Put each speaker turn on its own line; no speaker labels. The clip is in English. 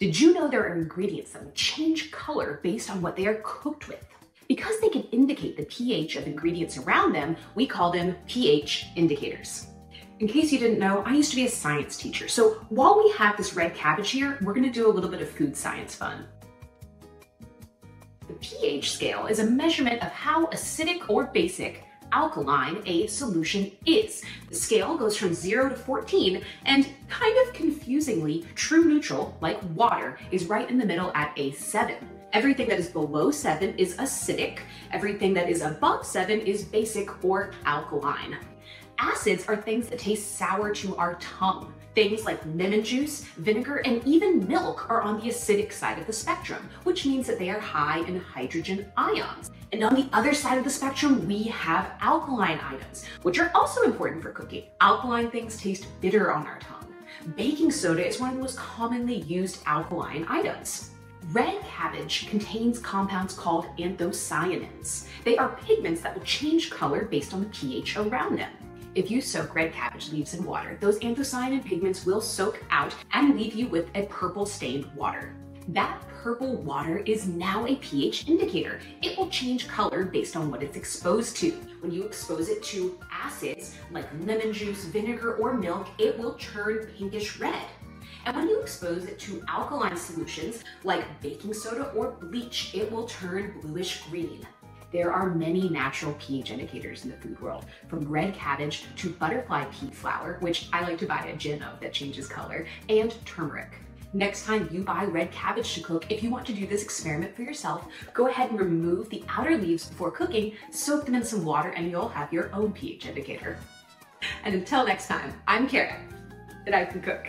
Did you know there are ingredients that will change color based on what they are cooked with? Because they can indicate the pH of ingredients around them, we call them pH indicators. In case you didn't know, I used to be a science teacher, so while we have this red cabbage here, we're gonna do a little bit of food science fun. The pH scale is a measurement of how acidic or basic alkaline a solution is. The scale goes from 0 to 14, and kind of confusingly, true neutral, like water, is right in the middle at a 7. Everything that is below 7 is acidic, everything that is above 7 is basic or alkaline. Acids are things that taste sour to our tongue. Things like lemon juice, vinegar, and even milk are on the acidic side of the spectrum, which means that they are high in hydrogen ions. And on the other side of the spectrum, we have alkaline items, which are also important for cooking. Alkaline things taste bitter on our tongue. Baking soda is one of the most commonly used alkaline items. Red cabbage contains compounds called anthocyanins. They are pigments that will change color based on the pH around them. If you soak red cabbage leaves in water, those anthocyanin pigments will soak out and leave you with a purple stained water. That purple water is now a pH indicator. It will change color based on what it's exposed to. When you expose it to acids like lemon juice, vinegar, or milk, it will turn pinkish red. And when you expose it to alkaline solutions like baking soda or bleach, it will turn bluish green. There are many natural pH indicators in the food world, from red cabbage to butterfly pea flower, which I like to buy a gin of that changes color, and turmeric. Next time you buy red cabbage to cook, if you want to do this experiment for yourself, go ahead and remove the outer leaves before cooking, soak them in some water, and you'll have your own pH indicator. And until next time, I'm Cara, and I can cook.